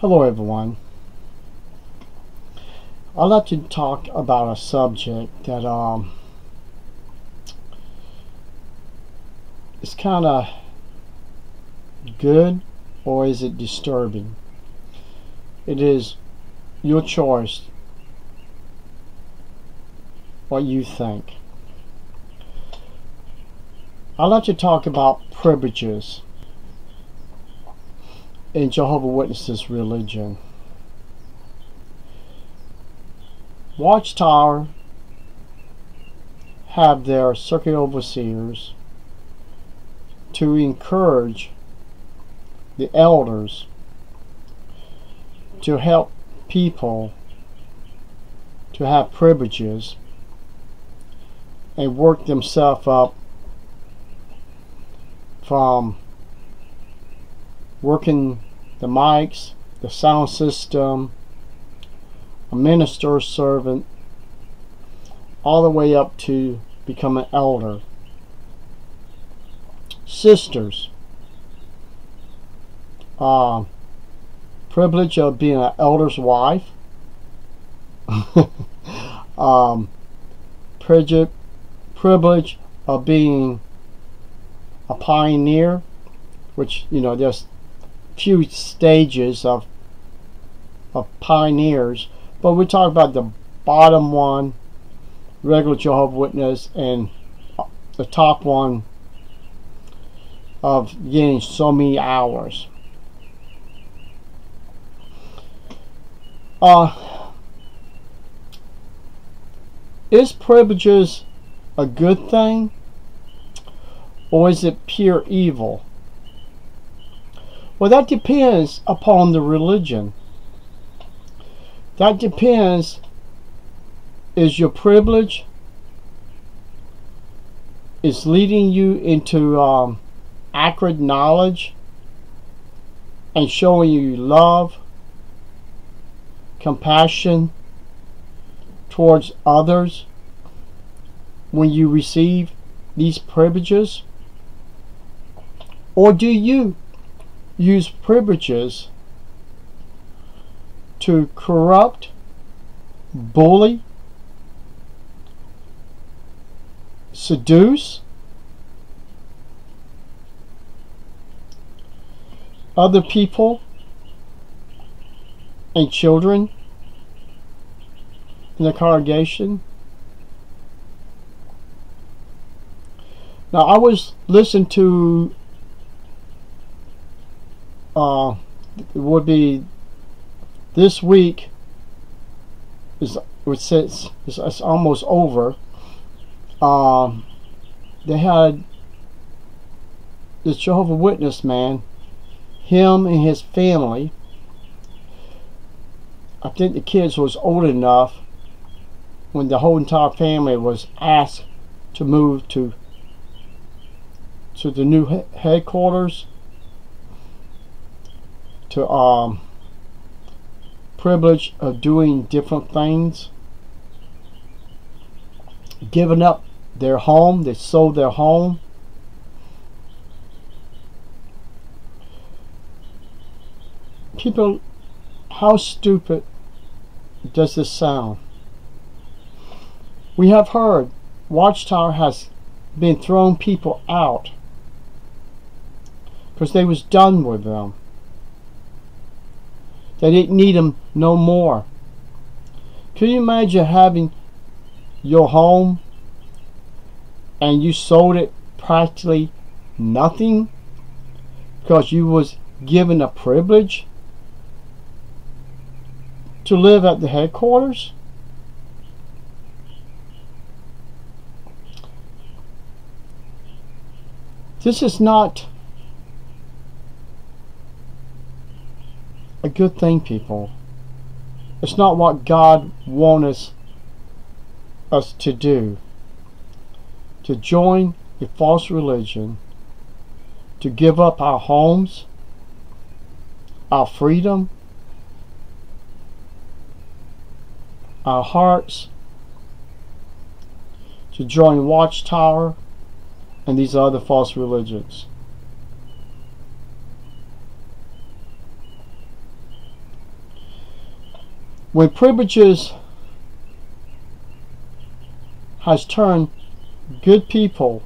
Hello, everyone. I'd like to talk about a subject that um, is kind of good or is it disturbing? It is your choice what you think. I'd like to talk about privileges in Jehovah Witnesses religion. Watchtower have their circuit overseers to encourage the elders to help people to have privileges and work themselves up from working the mics, the sound system, a minister servant, all the way up to become an elder. Sisters, uh, privilege of being an elder's wife, um, privilege, privilege of being a pioneer, which you know there's few stages of of pioneers, but we talk about the bottom one, regular Jehovah Witness, and the top one of getting so many hours. Uh, is privileges a good thing? Or is it pure evil? Well, that depends upon the religion. That depends is your privilege is leading you into um, accurate knowledge and showing you love, compassion towards others when you receive these privileges? Or do you use privileges to corrupt, bully, seduce other people and children in the congregation. Now I was listening to uh, it would be this week is it's, it's almost over. Um, they had the Jehovah Witness man, him and his family. I think the kids was old enough when the whole entire family was asked to move to to the new headquarters to um, privilege of doing different things, giving up their home, they sold their home. People, how stupid does this sound? We have heard Watchtower has been throwing people out because they was done with them. They didn't need them no more. Can you imagine having your home and you sold it practically nothing because you was given a privilege to live at the headquarters? This is not a good thing, people. It's not what God wants us to do. To join a false religion, to give up our homes, our freedom, our hearts, to join Watchtower and these other false religions. When privileges has turned good people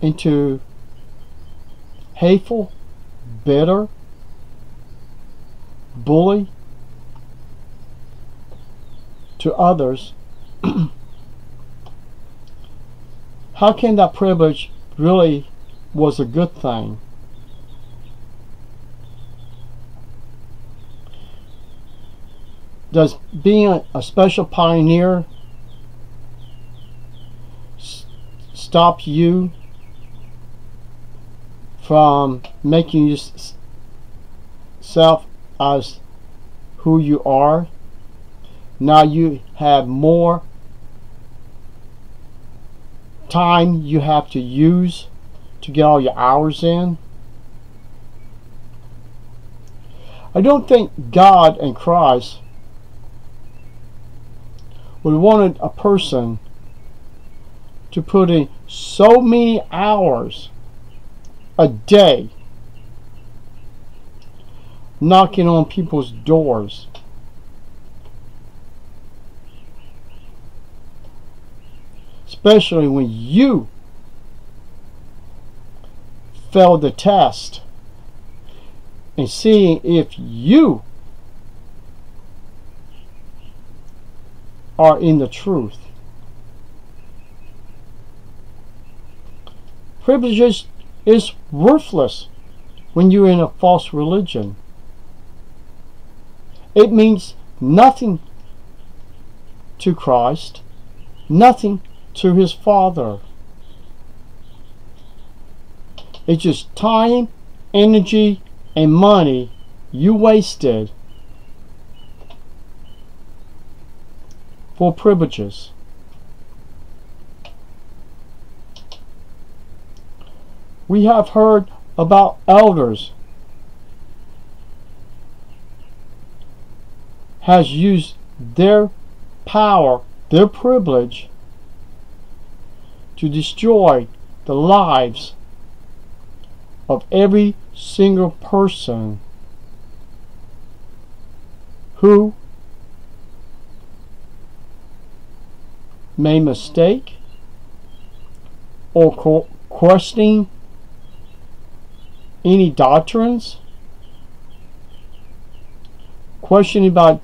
into hateful, bitter, bully to others, how can that privilege really was a good thing? Does being a, a special pioneer stop you from making yourself as who you are. Now you have more time you have to use to get all your hours in. I don't think God and Christ would want a person to put in so many hours a day knocking on people's doors. Especially when you failed the test and seeing if you are in the truth. Privileges is worthless when you're in a false religion. It means nothing to Christ, nothing to his Father. It's just time, energy, and money you wasted for privileges. we have heard about elders has used their power, their privilege to destroy the lives of every single person who made mistake or questioning any doctrines? questioning about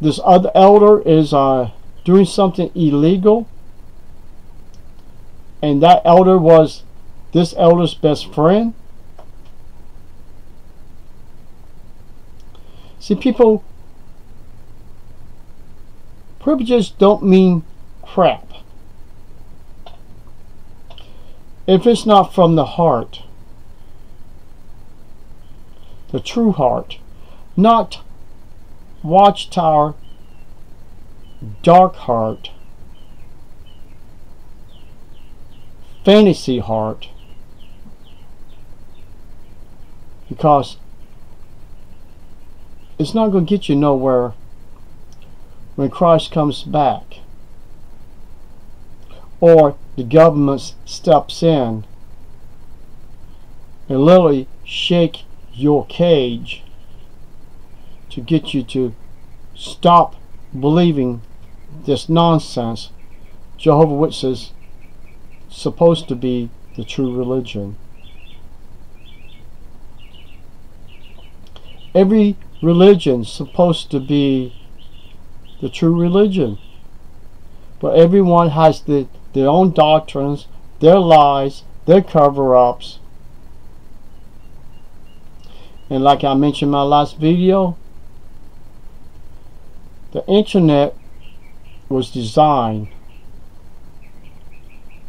this other elder is uh, doing something illegal, and that elder was this elder's best friend. See, people, privileges don't mean crap. If it's not from the heart the true heart, not watchtower, dark heart, fantasy heart, because it's not going to get you nowhere when Christ comes back or the government steps in and literally shake your cage to get you to stop believing this nonsense Jehovah Witnesses supposed to be the true religion. Every religion supposed to be the true religion. But everyone has the, their own doctrines, their lies, their cover-ups, and like I mentioned in my last video, the internet was designed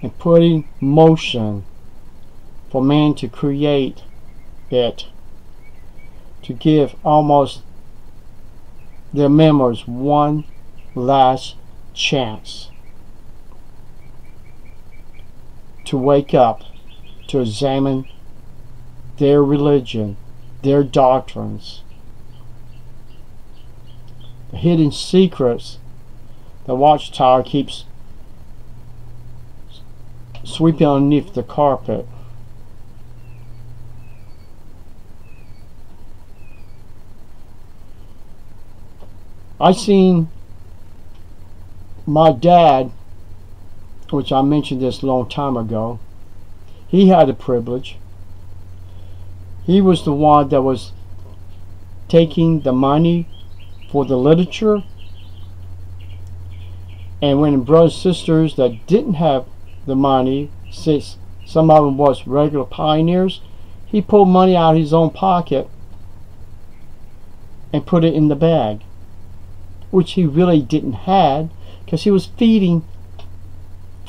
and put in motion for man to create it to give almost their members one last chance to wake up to examine their religion their doctrines, the hidden secrets the watchtower keeps sweeping underneath the carpet. I seen my dad, which I mentioned this long time ago, he had a privilege. He was the one that was taking the money for the literature. And when brothers and sisters that didn't have the money, since some of them was regular pioneers, he pulled money out of his own pocket and put it in the bag, which he really didn't have because he was feeding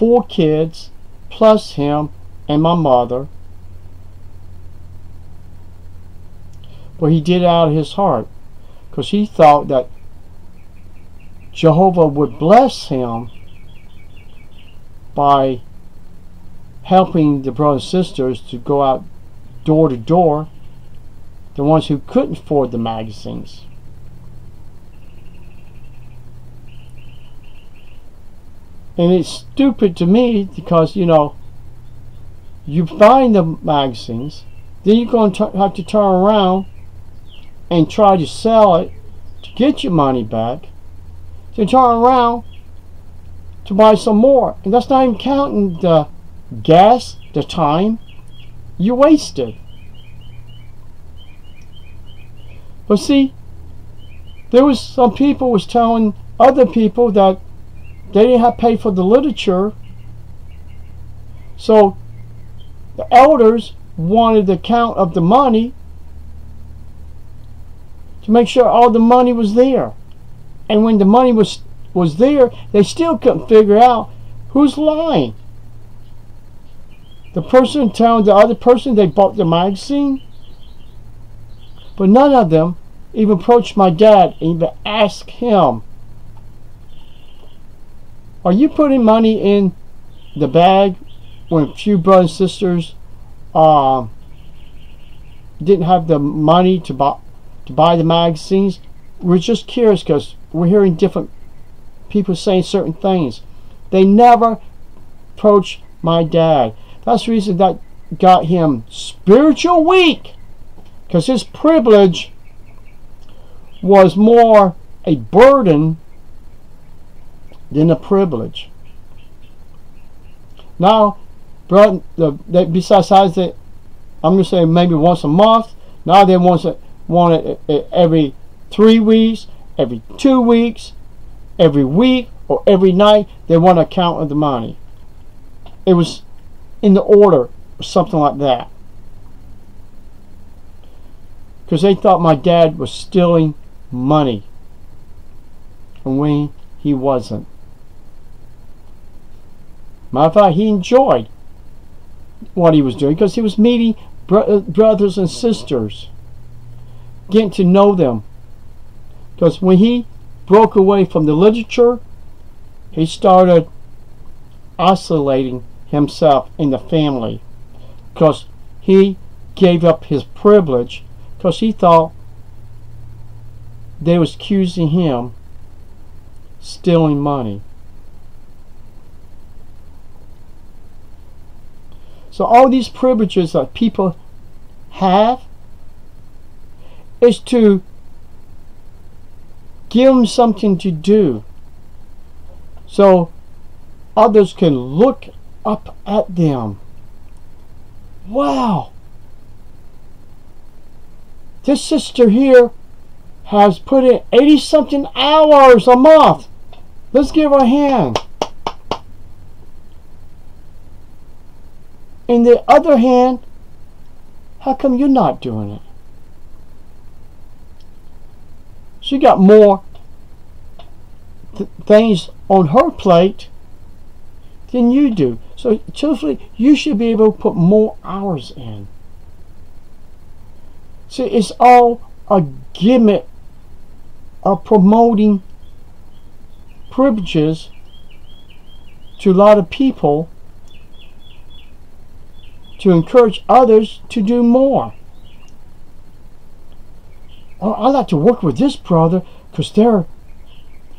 four kids plus him and my mother. But he did out of his heart because he thought that Jehovah would bless him by helping the brothers and sisters to go out door to door, the ones who couldn't afford the magazines. And it's stupid to me because, you know, you find the magazines, then you're going to have to turn around and try to sell it to get your money back. Then turn around to buy some more. And that's not even counting the gas, the time you wasted. But see, there was some people was telling other people that they didn't have to pay for the literature. So the elders wanted the count of the money to make sure all the money was there. And when the money was was there, they still couldn't figure out who's lying. The person telling the other person they bought the magazine. But none of them even approached my dad and even asked him are you putting money in the bag when a few brothers and sisters uh, didn't have the money to buy to buy the magazines? We're just curious because we're hearing different people saying certain things. They never approached my dad. That's the reason that got him spiritual weak because his privilege was more a burden than a privilege. Now, bro, the, the, besides that, I'm to say maybe once a month. Now they want it, want it every three weeks, every two weeks, every week, or every night. They want a count of the money. It was in the order, or something like that. Because they thought my dad was stealing money. And when he wasn't. Fact, he enjoyed what he was doing because he was meeting bro uh, brothers and sisters, getting to know them. Because when he broke away from the literature, he started isolating himself in the family because he gave up his privilege because he thought they was accusing him stealing money. So all these privileges that people have is to give them something to do so others can look up at them. Wow! This sister here has put in 80 something hours a month. Let's give her a hand. In the other hand, how come you're not doing it? She got more th things on her plate than you do. So truthfully, you should be able to put more hours in. See, it's all a gimmick of promoting privileges to a lot of people to encourage others to do more. I like to work with this brother because they're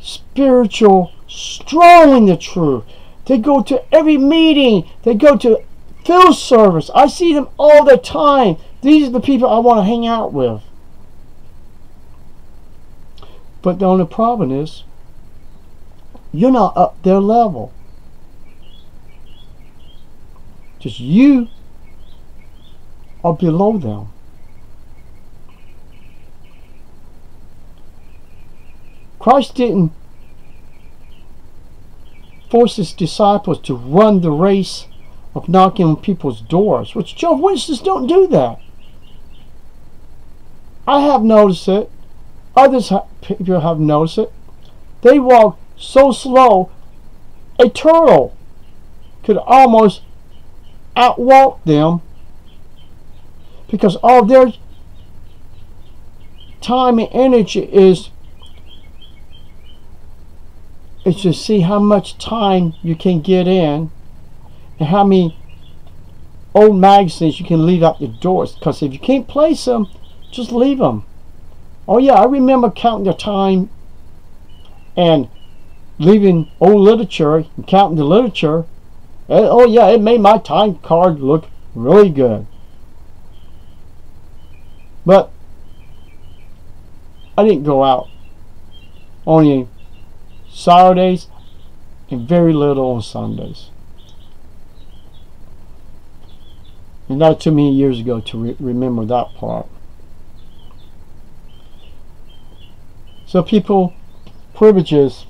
spiritual, strong in the truth. They go to every meeting. They go to field service. I see them all the time. These are the people I want to hang out with. But the only problem is you're not up their level. Just you are below them. Christ didn't force his disciples to run the race of knocking on people's doors, which Jehovah's Witnesses don't do that. I have noticed it. Others ha- people have noticed it. They walk so slow, a turtle could almost outwalk them because all their time and energy is is to see how much time you can get in and how many old magazines you can leave out the doors. Because if you can't place them just leave them oh yeah i remember counting the time and leaving old literature and counting the literature. Uh, oh yeah it made my time card look really good but i didn't go out only saturdays and very little on sundays. And not too many years ago to re- remember that part. So people privileges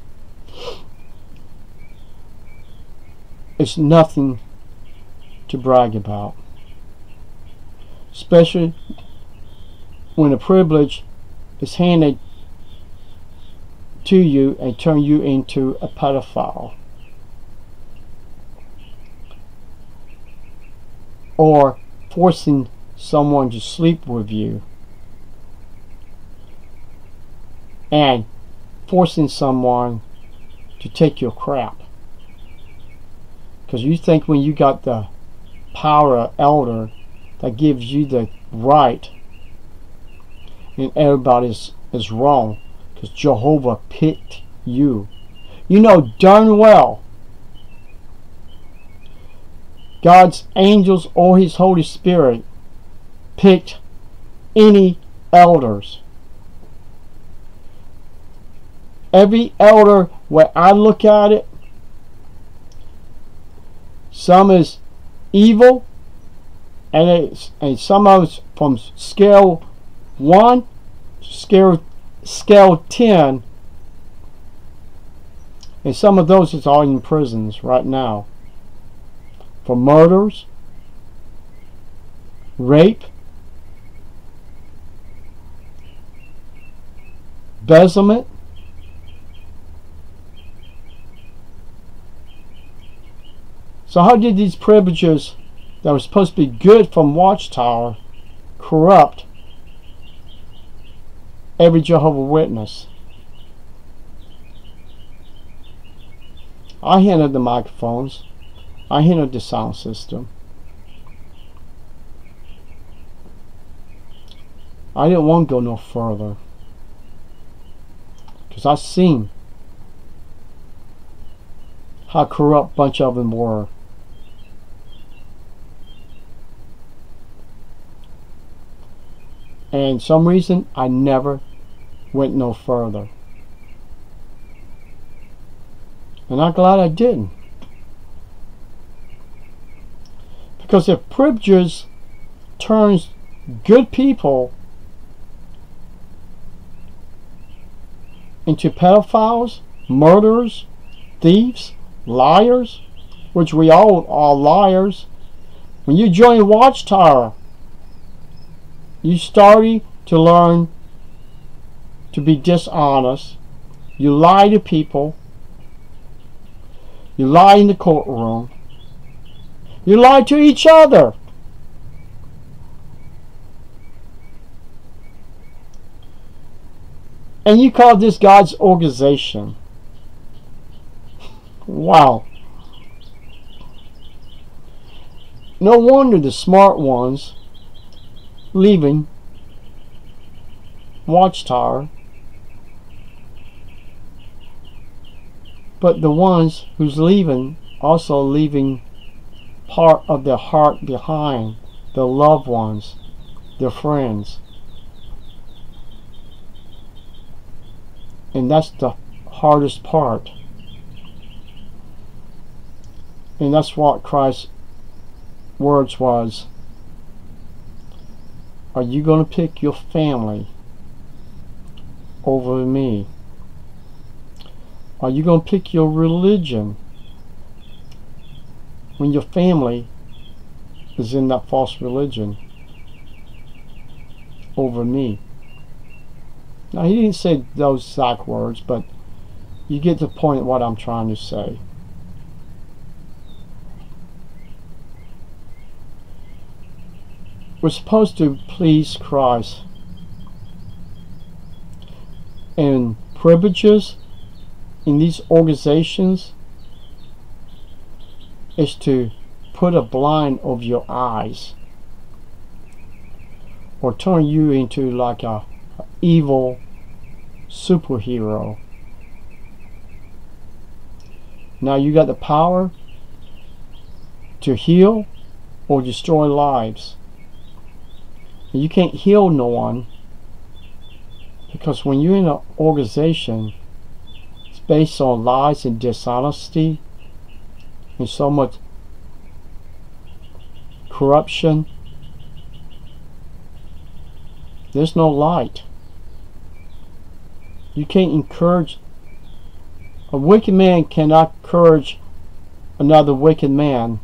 it's nothing to brag about. Especially when a privilege is handed to you and turn you into a pedophile or forcing someone to sleep with you and forcing someone to take your crap. Because you think when you got the power of elder that gives you the right and everybody is, is wrong because Jehovah picked you. You know darn well God's angels or His Holy Spirit picked any elders. Every elder, where I look at it, some is evil, and, it's, and some of it's from scale 1, scale, scale 10, and some of those is all in prisons right now. For murders, rape, embezzlement, So how did these privileges that were supposed to be good from Watchtower corrupt every Jehovah Witness? I handled the microphones. I handled the sound system. I didn't want to go no further. Because I seen how corrupt bunch of them were. And some reason I never went no further. And I'm glad I didn't. Because if privileges turns good people into pedophiles, murderers, thieves, liars, which we all are liars, when you join Watchtower, you starting to learn to be dishonest. You lie to people. You lie in the courtroom. You lie to each other. And you call this God's organization. Wow. No wonder the smart ones leaving Watchtower, but the ones who's leaving also leaving part of their heart behind, their loved ones, their friends. And that's the hardest part. And that's what Christ's words was. Are you going to pick your family over me? Are you going to pick your religion when your family is in that false religion over me? Now, he didn't say those exact words, but you get the point of what I'm trying to say. We're supposed to please Christ. And privileges in these organizations is to put a blind over your eyes or turn you into like a, a evil superhero. Now you got the power to heal or destroy lives. You can't heal no one. Because when you're in an organization it's based on lies and dishonesty and so much corruption. There's no light. You can't encourage a wicked man cannot encourage another wicked man.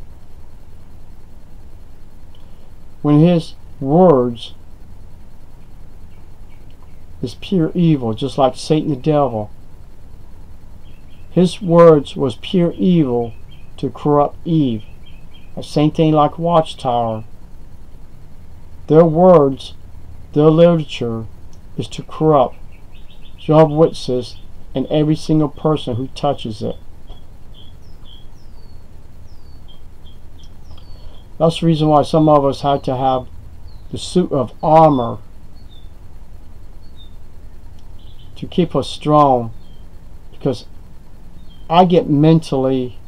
When his words is pure evil, just like Satan the devil. His words was pure evil to corrupt Eve. The same thing like Watchtower. Their words, their literature is to corrupt Jehovah's Witnesses and every single person who touches it. That's the reason why some of us had to have the suit of armor to keep us strong because I get mentally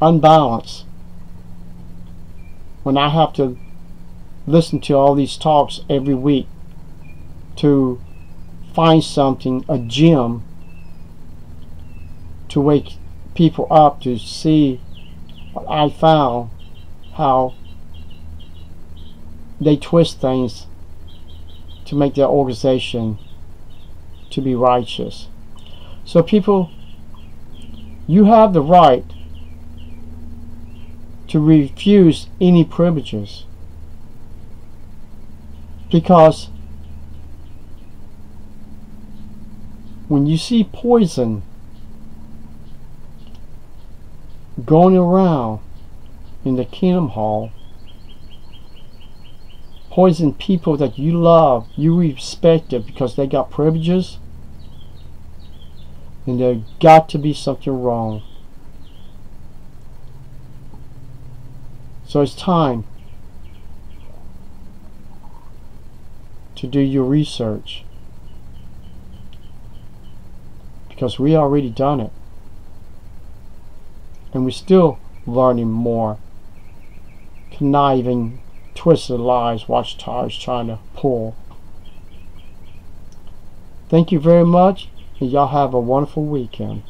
unbalanced when I have to listen to all these talks every week to find something, a gem, to wake people up to see what I found, how they twist things to make their organization to be righteous. So people, you have the right to refuse any privileges because when you see poison going around in the kingdom hall poison people that you love, you respect it because they got privileges, and there got to be something wrong. So it's time to do your research because we already done it and we're still learning more conniving twisted lies Watchtower is trying to pull. Thank you very much, and y'all have a wonderful weekend.